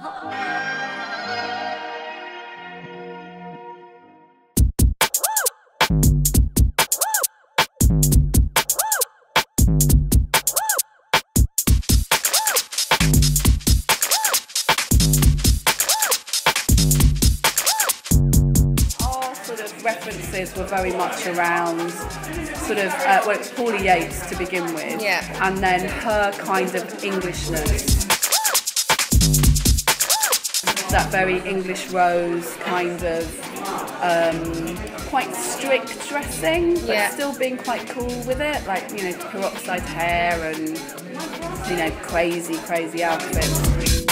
Our sort of references were very much around sort of uh, well, it was Paula Yates to begin with, Yeah. and then her kind of Englishness. That very English rose kind of um, quite strict dressing, but Yeah. still being quite cool with it, like you know peroxide hair and you know crazy crazy outfits.